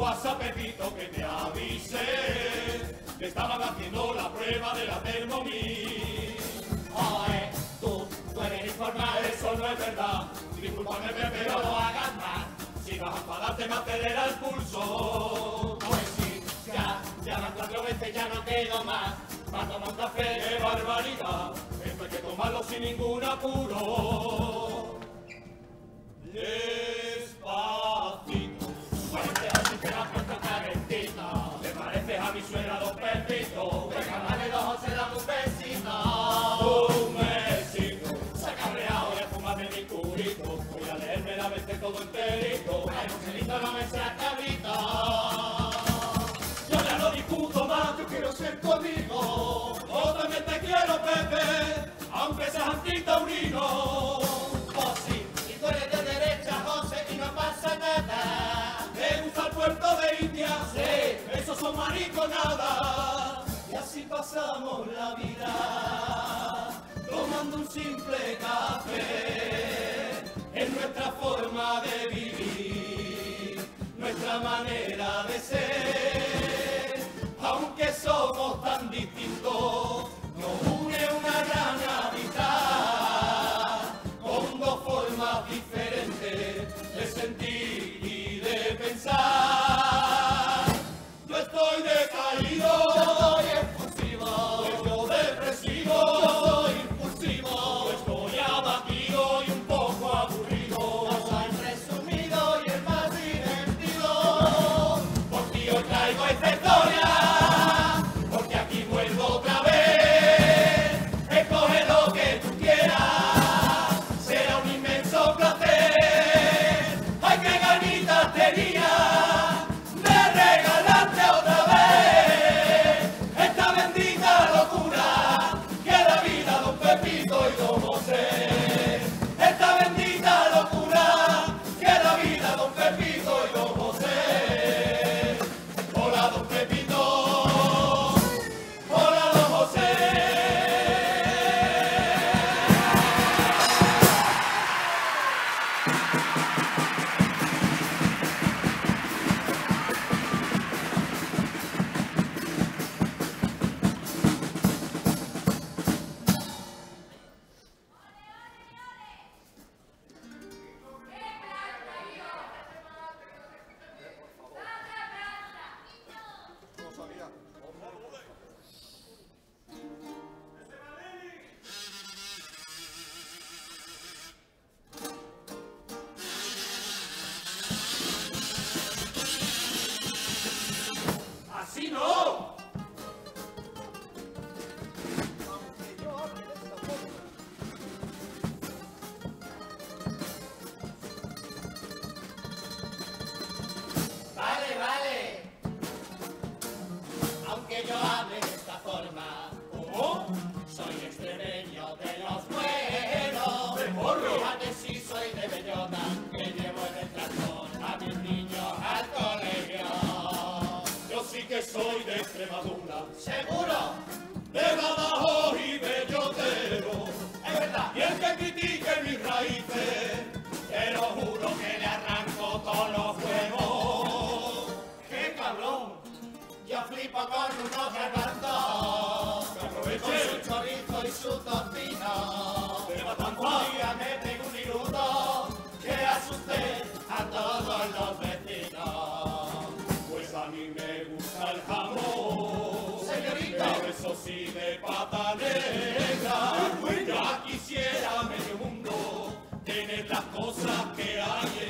WhatsApp, Pepito, que te avise. Que estaban haciendo la prueba de la Thermomix. Oye, tú, tú eres informal, Eso no es verdad. Discúlpame, Pepe, pero no hagas más. si vas a enfadarte me acelera el pulso. Pues sí, ya, ya van cuatro veces, ya no quedo más. Va a tomar café. ¡Qué barbaridad! Hay que tomarlo sin ningún apuro. Despacito. Parece así que la puesto calentito. ¿Le pareces a mi suegra, don Pepito? Venga, dale dos, José, dame un besito. Un besito. Se ha cabreado y a fumarme mi curito. Voy a leerme la vez todo enterito. Ay, Joselito, no me seas cabrito. Yo ya no discuto más, yo quiero ser conmigo. Yo también te quiero, Pepe, aunque seas antitaurino. Oh, sí, y tú eres de derecha, José, y no pasa nada. ¿Te gusta el puerto de India? Esos son mariconadas. Y así pasamos la vida, tomando un simple café. Es nuestra forma de vivir, nuestra manera de ser. Su tocino. de Un minuto que asusté a todos los vecinos. Pues a mí me gusta el jamón. Señorita. Pero eso sí de pata negra. Ya quisiera medio mundo tener las cosas que hay en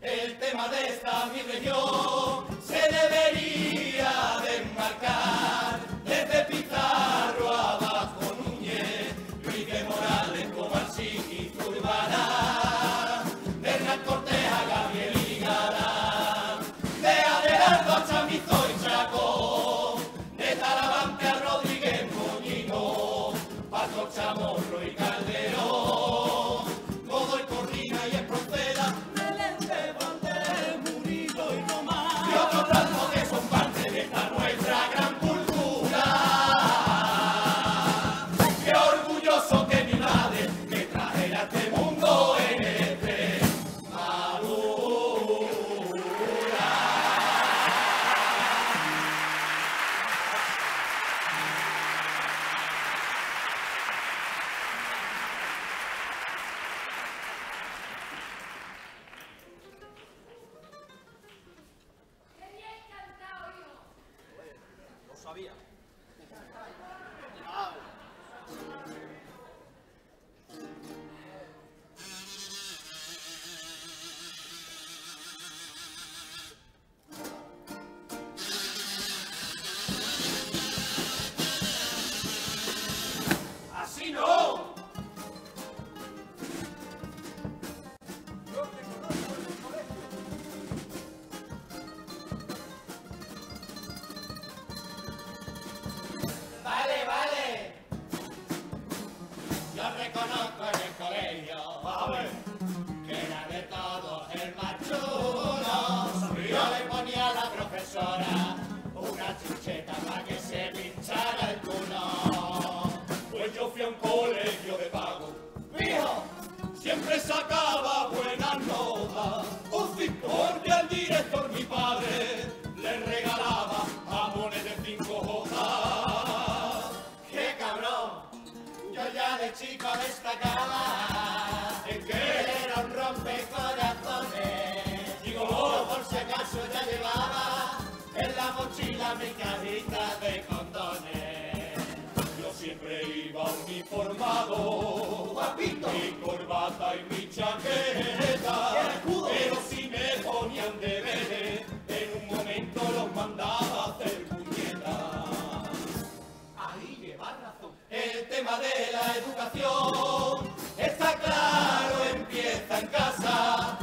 El tema de esta mi región se debería de enmarcar Javier. conozco en el colegio, ¡Vale! que era de todos el más chulo. Yo le ponía a la profesora una chucheta para que se pinchara el culo. Pues yo fui a un colegio de pago, ¡Hijo! siempre sacaba destacaba en que era un rompecorazones. Digo, oh, por si acaso ya llevaba en la mochila mi cajita de condones. Yo siempre iba uniformado, guapito, mi corbata y mi chaqueta, pero si me ponían de tema de la educación está claro, empieza en casa.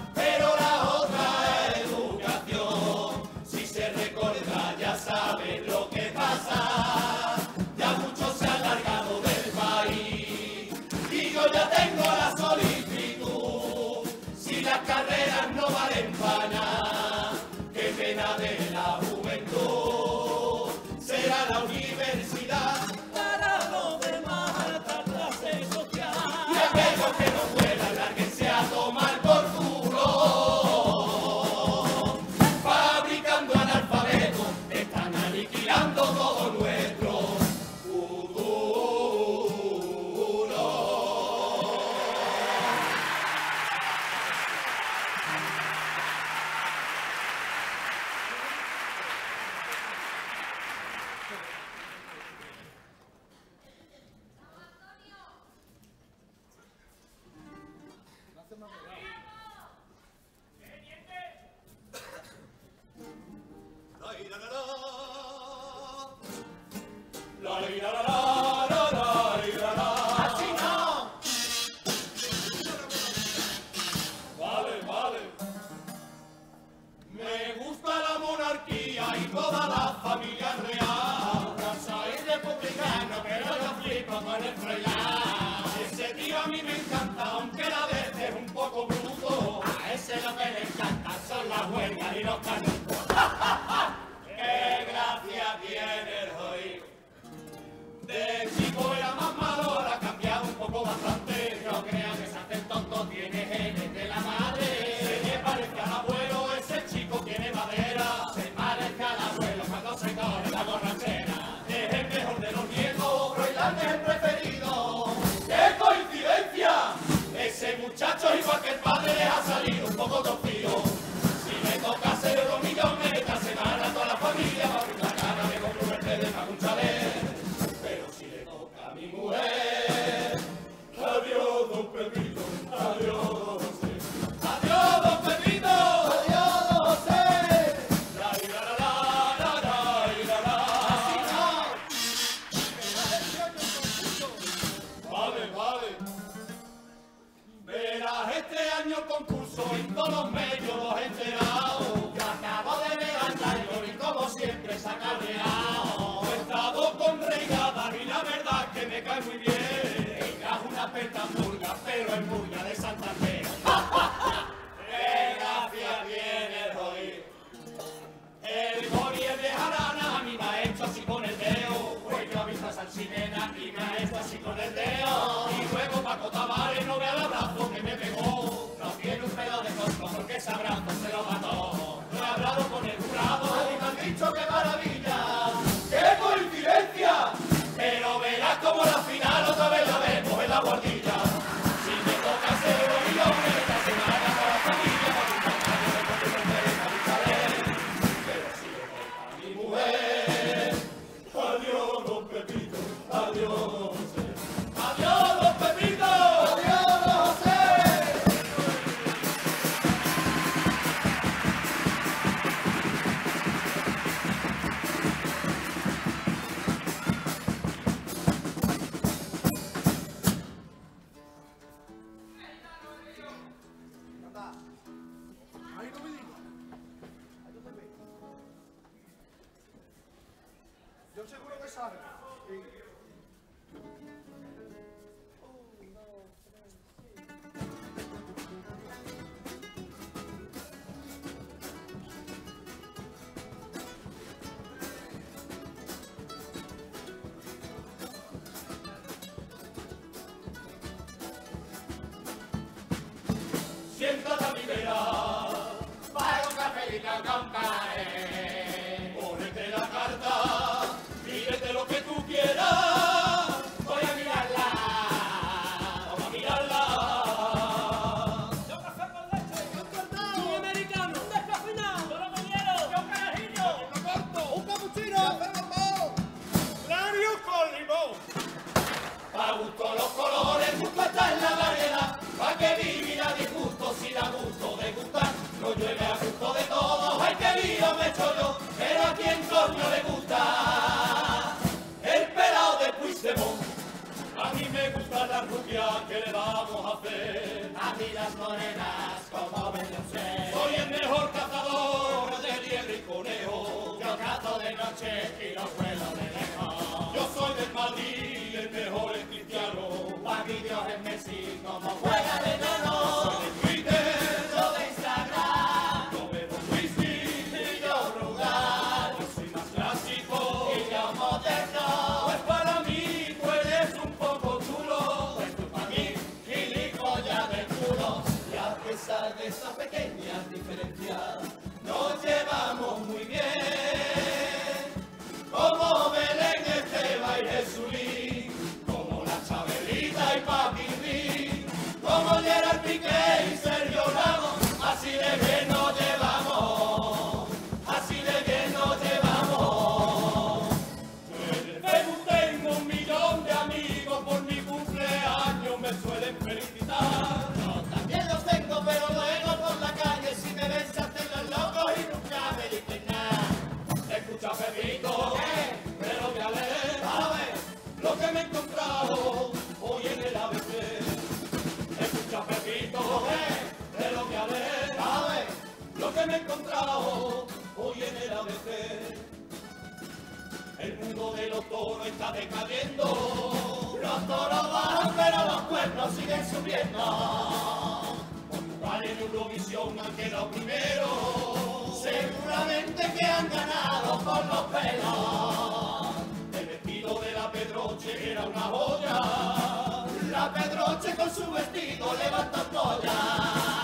¡Ja, ja, ja! ¡Qué gracia tiene el jodido! De chico era más malo, la cambiaba un poco bastante. No crean que se hace el tonto, tiene genes de la madre. Se le parezca al abuelo, ese chico tiene madera. Se parece al abuelo cuando se corre la borrachera. Es el mejor de los viejos, royalante el preferido. ¡Qué coincidencia! Ese muchacho igual que el padre le ha salido un poco topido. He estado con regadas y la verdad que me cae muy bien. Ella es una peta murga, pero es murga de Santander. siéntate a mi vera, para un café y Le gusta el pelado de Puigdemont. A mí me gusta la rubia, que le vamos a hacer? A mí las morenas, como me usted. Soy el mejor cazador de liebre y conejo. Yo cazo de noche y no vuelo de lejos. Yo soy del Madrid, el mejor es cristiano. Para mí Dios es Messi, como juega de enano. Escucha, Pepito, pero me alegra lo que me he encontrado hoy en el ABC. Escucha, Pepito, pero me alegra lo que me he encontrado hoy en el ABC. El mundo de los toros está decayendo. Los toros bajan, pero los pueblos siguen subiendo. Portugal en Eurovisión han quedado primero. Seguramente que han ganado con los pelos. El vestido de la Pedroche era una joya. La Pedroche con su vestido levanta polla.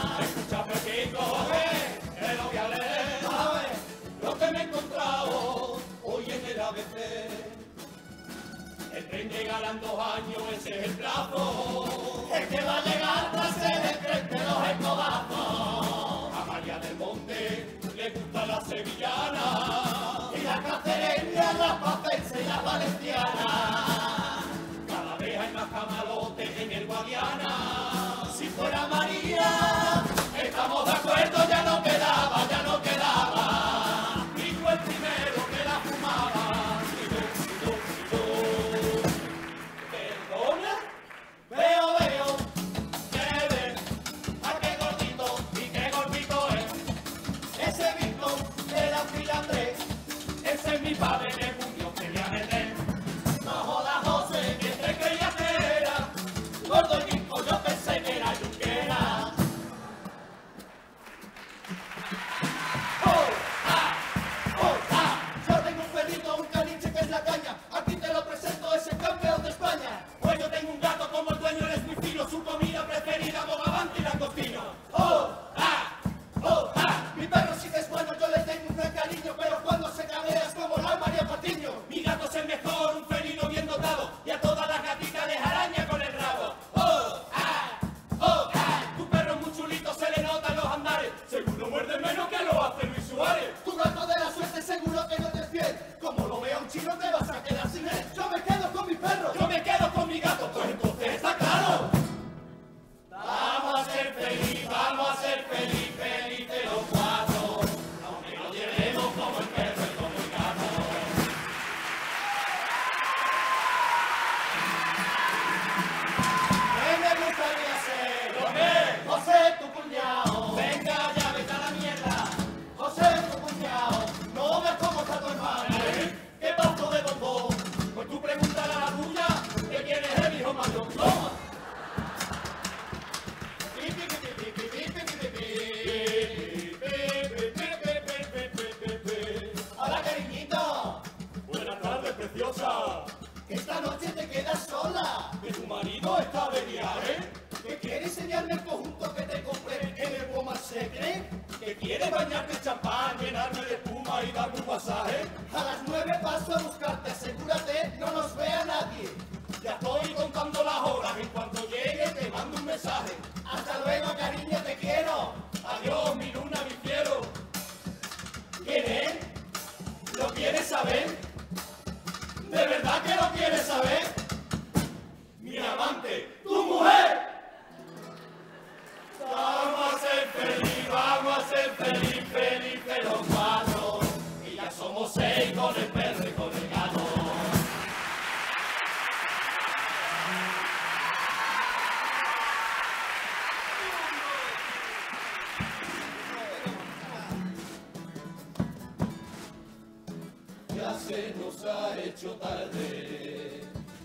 Ya se nos ha hecho tarde,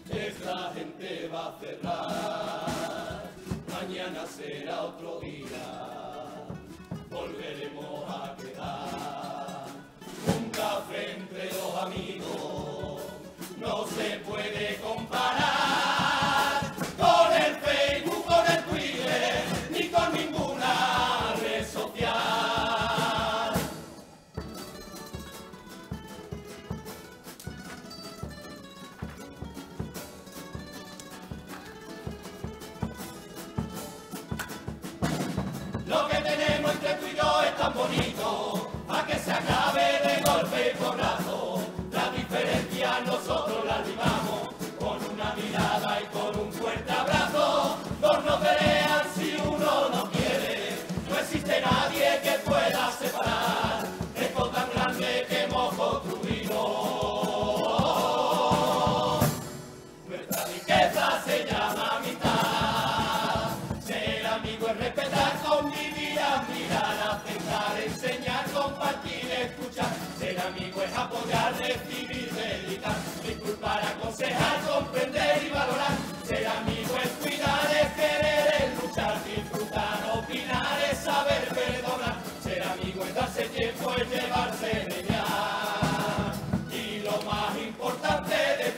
esta gente va a cerrar, mañana será otro día, volveremos a quedar. Un café entre dos amigos bonito, a que se acabe de golpe y porrazo. La diferencia nosotros la limamos con una mirada y con un fuerte abrazo. Dos no pelean si uno no quiere, no existe nadie que pueda separar esto tan grande que hemos construido. Nuestra riqueza se llama amistad. Ser amigo es respetar, convivir, admirar, aceptar, enseñar, compartir, escuchar. Ser amigo es apoyar, recibir, dedicar. Disculpar, aconsejar, comprender y valorar. Ser amigo es cuidar, es querer, es luchar. Disfrutar, opinar, es saber perdonar. Ser amigo es darse tiempo, es llevarse de ya. Y lo más importante de